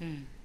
Mm.